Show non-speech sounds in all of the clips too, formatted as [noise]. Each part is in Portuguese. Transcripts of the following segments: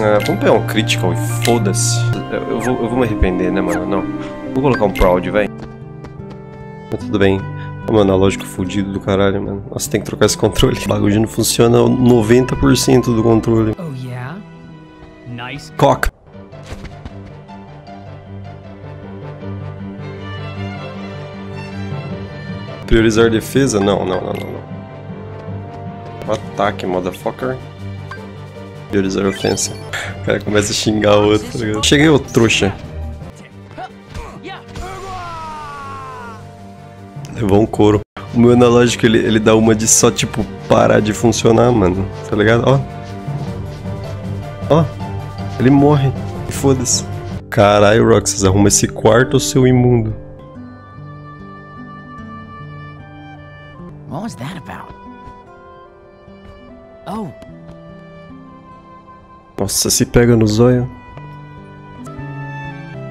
Ah, vamos pegar um critical e foda-se. Eu, eu vou, eu vou me arrepender, né, mano? Não. Vou colocar um proud, velho. Mas tudo bem. Mano, analógico fudido do caralho, mano. Nossa, tem que trocar esse controle. O bagulho não funciona 90% do controle. Oh yeah? Nice. Cock. Priorizar defesa? Não, não, não, não, não. Ataque, motherfucker. Priorizar ofensa. O cara começa a xingar o outro, tá ligado? Cheguei, ô trouxa. Levou um couro. O meu analógico, ele, ele dá uma de só, tipo, parar de funcionar, mano. Tá ligado? Ó. Ó. Ele morre. Foda-se. Caralho, Roxas, arruma esse quarto, seu imundo. What was that about? Oh, Nossa, se pega no zóio.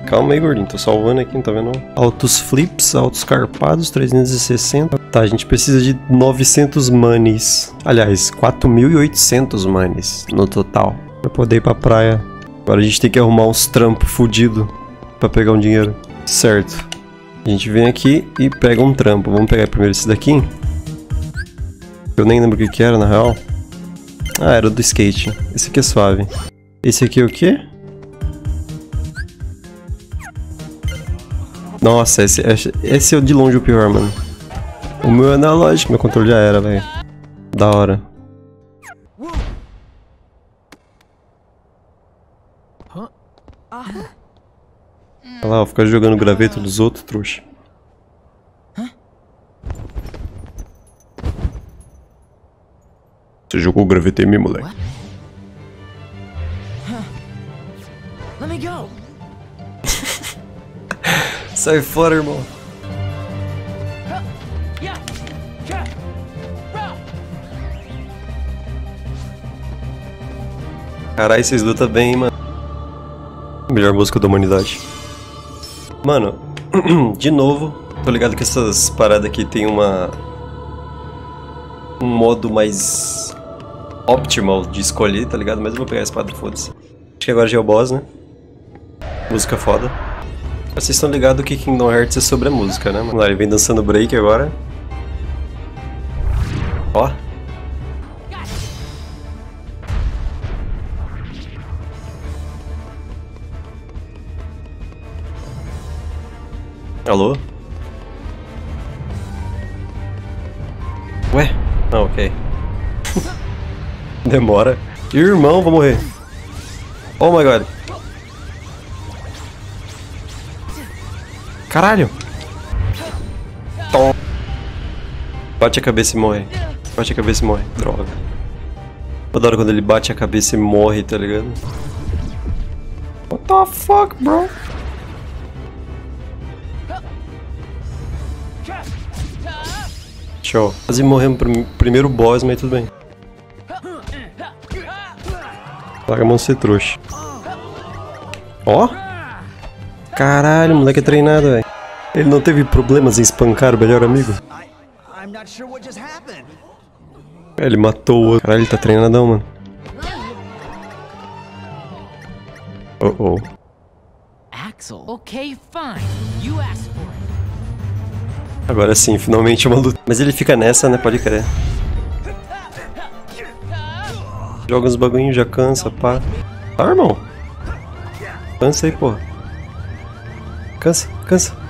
Calma aí, gordinho. Tô salvando aqui, não tá vendo? Altos flips, altos carpados, 360. Tá, a gente precisa de 900 manes. Aliás, 4.800 manes no total. Pra poder ir pra praia. Agora a gente tem que arrumar uns trampos fudido pra pegar um dinheiro. Certo. A gente vem aqui e pega um trampo. Vamos pegar primeiro esse daqui. Eu nem lembro o que que era, na real. Ah, era do skate. Esse aqui é suave. Esse aqui é o quê? Nossa, esse, esse- é de longe o pior, mano. O meu é analógico, meu controle já era, velho. Da hora. Olha lá, ficar jogando graveto dos outros, trouxa. Você jogou graveto em mim, moleque. Sai fora, irmão. Caralho, vocês lutam bem, hein, mano. Melhor música da humanidade. Mano, [clears throat] de novo, tô ligado que essas paradas aqui tem uma. Um modo mais. optimal de escolher, tá ligado? Mas eu vou pegar a espada, foda-se. Acho que agora já é o boss, né? Música foda. Vocês estão ligados que Kingdom Hearts é sobre a música, né, mano? Lá, ele vem dançando break agora. Ó. Alô? Ué? Ah, ok. [laughs] Demora. Irmão, vou morrer. Oh my god. Caralho. Tom. Bate a cabeça e morre. Bate a cabeça e morre. Droga. Eu adoro quando ele bate a cabeça e morre, tá ligado? What the fuck, bro? Show. Quase morremos pro primeiro boss, mas tudo bem. Larga a mão de ser trouxa. Ó. Caralho, o moleque é treinado, velho. Ele não teve problemas em espancar o melhor amigo? Ele matou o outro. Caralho, ele tá treinadão, mano. Oh oh. Axel. Okay, fine. You asked for it. Agora sim, finalmente uma luta. Mas ele fica nessa, né? Pode crer. Joga uns bagulhinhos, já cansa, pá. Tá, irmão? Cansa aí, pô. Cansa, cansa.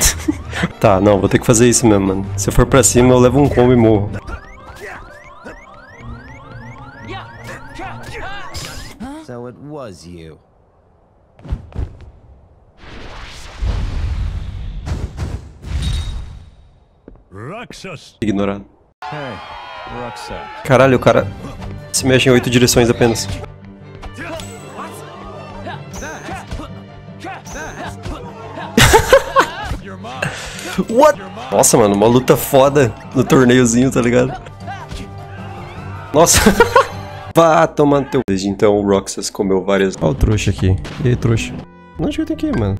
[laughs] tá, não, vou ter que fazer isso mesmo, mano. Se eu for pra cima, eu levo um combo e morro. So it was you. Roxas. Ignorado. Caralho, o cara se mexe em oito direções apenas. What? Nossa, mano, uma luta foda no torneiozinho, tá ligado? Nossa. [laughs] Vá tomar no teu. Desde então o Roxas comeu várias. Olha o trouxa aqui. E aí, trouxa? Onde que eu tenho que ir, mano?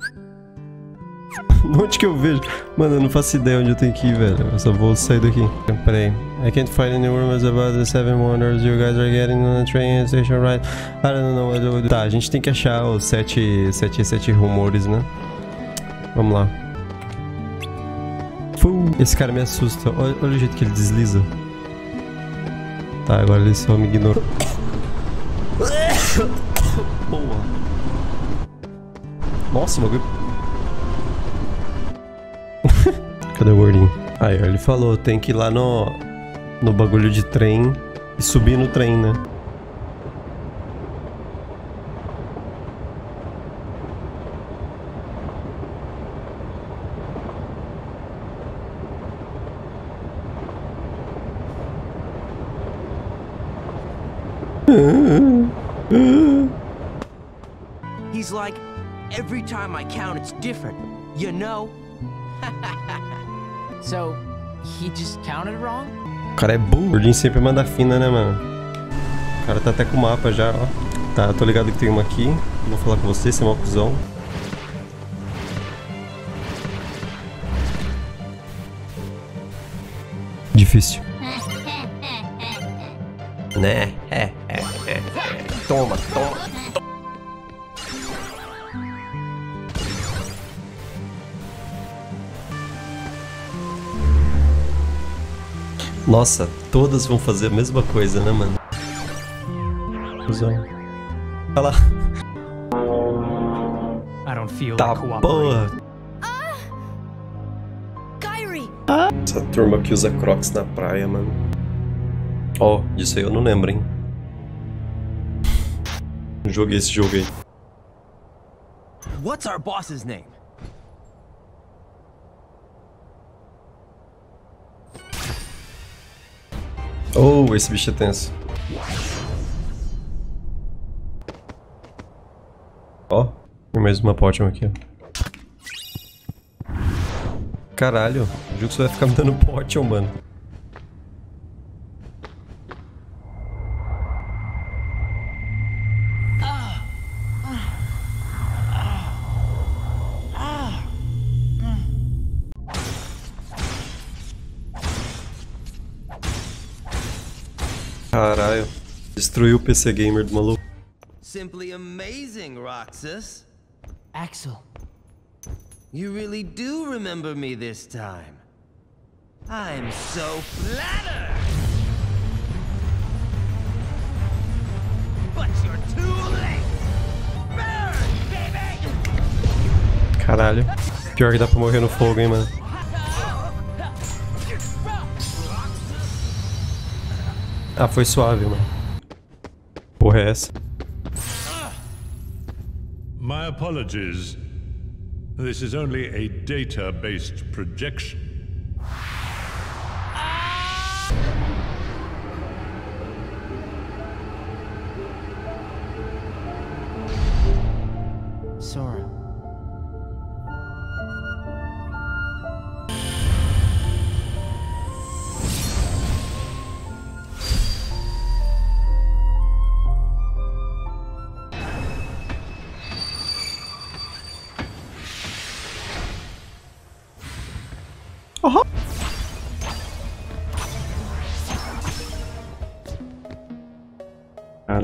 [laughs] Onde que eu vejo? Mano, eu não faço ideia onde eu tenho que ir, velho. Eu só vou sair daqui. Pera aí. I can't find any rumors about the Seven Wonders. You guys are getting on the train station, right? I don't know what to do. Tá, a gente tem que achar os sete, sete, sete rumores, né? Vamos lá. Fu, Esse cara me assusta. Olha, olha o jeito que ele desliza. Tá, agora ele só me ignorou. Boa. Nossa, o bagulho. [laughs] Cadê o wording? Aí, ele falou, tem que ir lá no, no bagulho de trem e subir no trem, né? Like, every time I count, it's different. You know? [laughs] So, he just counted wrong? O cara é burro. O wording sempre manda fina, né, mano? O cara tá até com o mapa já, ó. Tá, eu tô ligado que tem uma aqui. Vou falar com você, você é uma cuzão. Difícil. [laughs] Né? É, é, é, é. Toma, toma. Nossa, todas vão fazer a mesma coisa, né, mano? Olha lá. I don't feel Tá like porra. Kyrie! Essa turma que usa crocs na praia, mano. Ó, disso aí eu não lembro, hein? Joguei esse jogo aí. What's our boss's name? Oh, esse bicho é tenso. Ó, tem mais uma potion aqui. Caralho, o jogo vai ficar me dando potion, mano. Destruiu o PC gamer do maluco. Simply amazing, Roxas. Axel. You really do remember me this time. I'm so flattered! But you're too late! Burn, baby! Caralho. Pior que dá pra morrer no fogo, hein, mano. Ah, foi suave, mano. My apologies. This is only a data-based projection.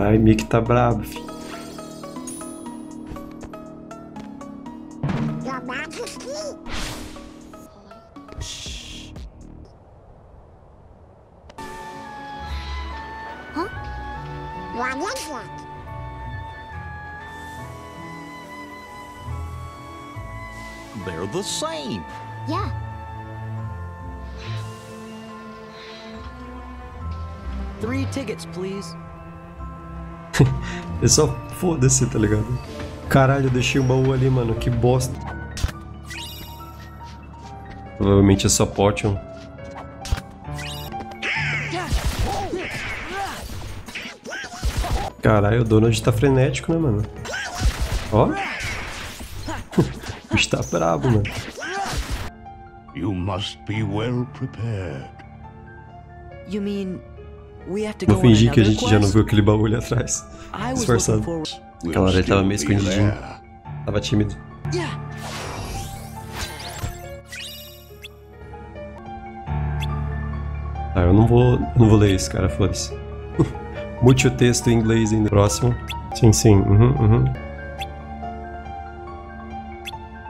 Caralho, Mickey tá brabo, fi. Your Majesty! Huh? What is that? They're the same. Yeah. Three tickets, please. É só foda-se, tá ligado? Caralho, eu deixei o baú ali, mano. Que bosta. Provavelmente é só potion. Caralho, o Donald tá frenético, né, mano? Ó. o bicho tá brabo, mano. You must be well prepared. You mean we have to Vou fingir que a gente já não viu aquele baú ali atrás. Disfarçado. Aquela hora ele tava meio escondidinho. Tava tímido. Ah, eu não vou, eu não vou ler isso, cara, foda-se. [laughs] Muito texto em inglês ainda. Próximo. Sim, sim. Uhum, uhum.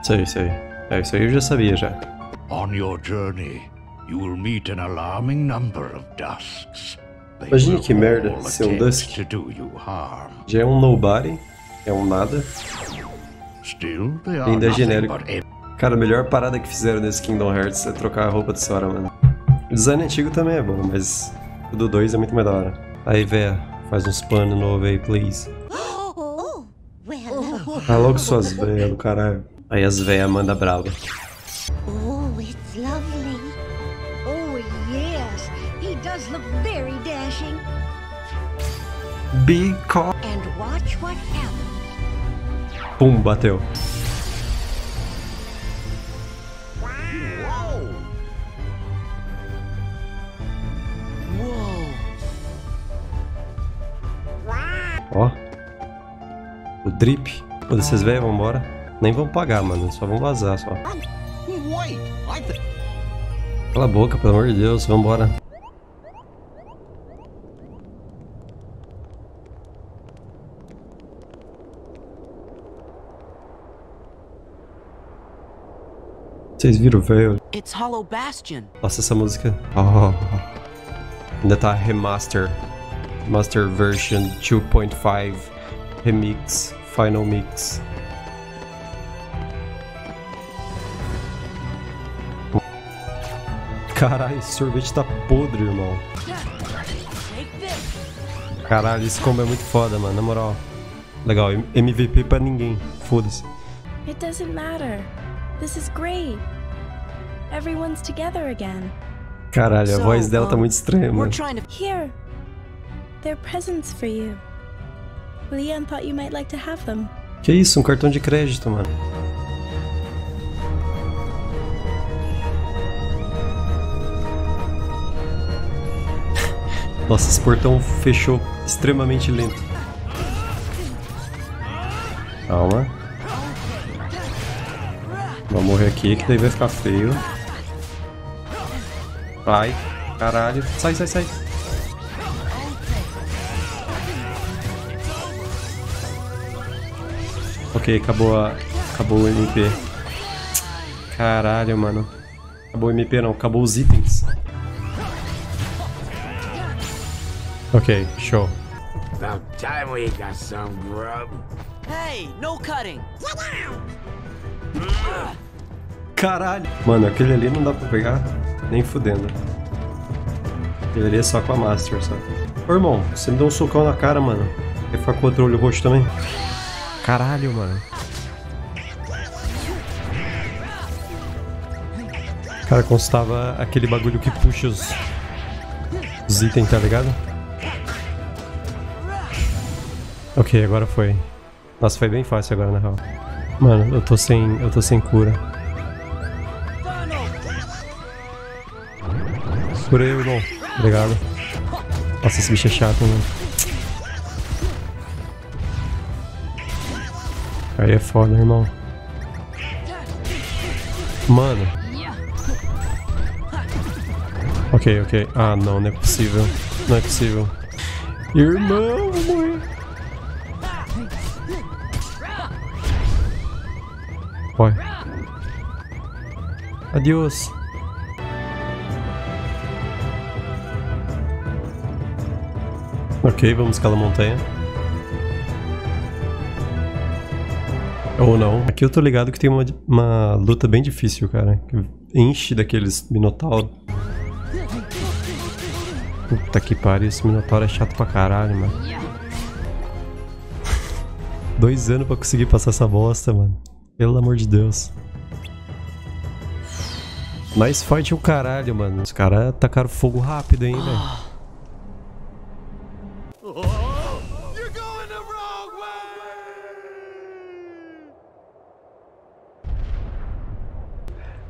Isso aí, isso aí. É, isso aí eu já sabia já. On your journey, you will meet an alarming number of dusks. Imagine que merda ser um Dusk. do. Já é um nobody. É um nada. Ainda é genérico. Cara, a melhor parada que fizeram nesse Kingdom Hearts é trocar a roupa de Sora, mano. O design antigo também é bom, mas o do 2 é muito mais da hora. Aí, véia, faz uns panos novos aí, please. Oh, Ah, logo suas véias do caralho. Aí as véias mandam brava. And watch what happens. Pum, bateu. Whoa! Whoa! Ó. O drip. Pô, vocês velhos, vambora. Nem vão pagar, mano. Só vão vazar, só. Cala a boca, pelo amor de Deus. Vambora. Vocês viram, velho? It's Hollow Bastion. Nossa, essa música. Oh. Ainda tá remaster. Master version 2.5 remix, final mix. Caralho, esse sorvete tá podre, irmão. Caralho, esse combo é muito foda, mano, na moral. Legal, MVP pra ninguém. Foda-se. It doesn't matter. This is great. Everyone's together again. Caralho, a voz dela tá muito estranha, mano. Here. They're presents for you. Leon thought you might like to have them. Que isso, um cartão de crédito, mano. [laughs] Nossa, esse portão fechou extremamente lento. Calma. Vou morrer aqui, que daí vai ficar feio. Vai, caralho. Sai, sai, sai. Ok, acabou a. Acabou o MP. Caralho, mano. Acabou o MP não, acabou os itens. Ok, show. About time we got some grub. Hey, no cutting. Caralho! Mano, aquele ali não dá pra pegar nem fudendo. É só com a Master, só. Ô irmão, você me deu um socão na cara, mano. Quer ficar com outro olho roxo também? Caralho, mano. Cara, constava aquele bagulho que puxa os, os itens, tá ligado? Ok, agora foi. Nossa, foi bem fácil agora, na real. Mano, eu tô sem. eu tô sem cura. Curei, irmão. Obrigado. Nossa, esse bicho é chato, mano. Aí é foda, irmão. Mano. Ok, ok. Ah, não, não é possível. Não é possível. Irmão, vou morrer. Vai. Adiós. Ok, vamos escalar a montanha. Ou não. Aqui eu tô ligado que tem uma, uma luta bem difícil, cara. Enche daqueles Minotauro. Puta que pariu, esse Minotauro é chato pra caralho, mano. Dois anos pra conseguir passar essa bosta, mano. Pelo amor de Deus. Nice fight é o caralho, mano. Os caras tacaram fogo rápido, hein, velho.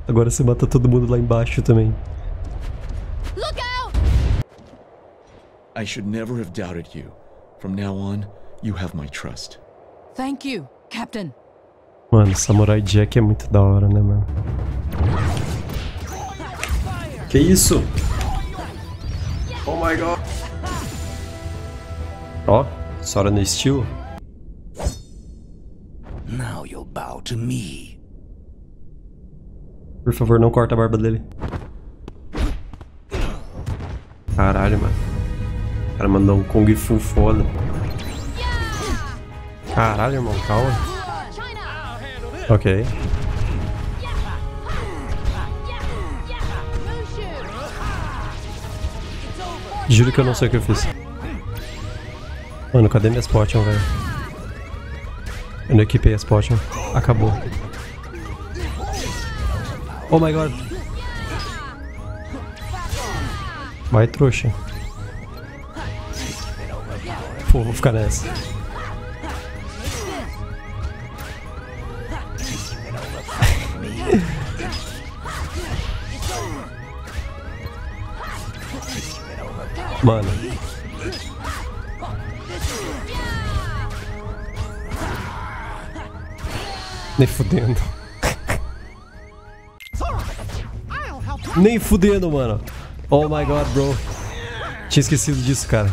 Agora você mata todo mundo lá embaixo também. Look out! I should never have doubted you. From now on, you have my trust. Thank you, Captain. Mano, Samurai Jack é muito da hora, né, mano? Que isso? Oh my god. Ó, Sora no estilo. Now you'll bow to me. Por favor, não corta a barba dele. Caralho, mano. O cara mandou um Kung Fu foda. Caralho, irmão, calma. Ok. Juro que eu não sei o que eu fiz. Mano, cadê minhas potions, velho? Eu não equipei as potions. Acabou. Oh my god. Vai, trouxa. Pô, vou ficar nessa. [laughs] Mano. Nem fudendo. Nem fudendo, mano. Oh my god, bro. Tinha esquecido disso, cara.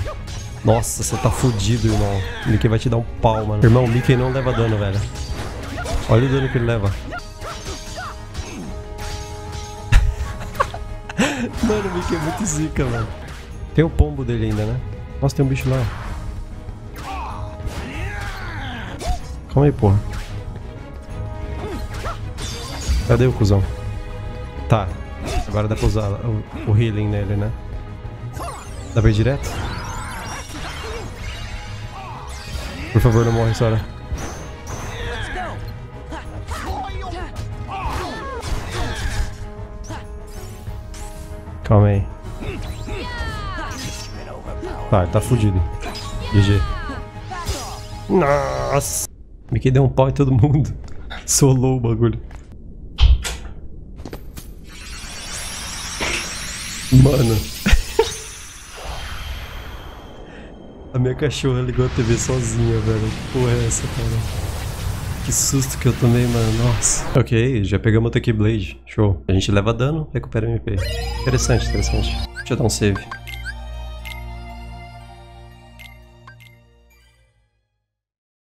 Nossa, você tá fudido, irmão. O Mickey vai te dar um pau, mano. Irmão, o Mickey não leva dano, velho. Olha o dano que ele leva. [laughs] mano, o Mickey é muito zica, mano. Tem o pombo dele ainda, né? Nossa, tem um bicho lá. Calma aí, porra. Cadê o cuzão? Tá. Agora dá pra usar o, o healing nele, né? Dá pra ir direto? Por favor, não morre, Sora. Calma aí. Tá, ele tá fudido. GG. Nossa! Mickey deu um pau em todo mundo. [laughs] Solou o bagulho. Mano. [laughs] a minha cachorra ligou a TV sozinha, velho. Que porra é essa, cara? Que susto que eu tomei, mano. Nossa. Ok, já pegamos o Blade. Show. A gente leva dano, recupera MP. Interessante, interessante. Deixa eu dar um save.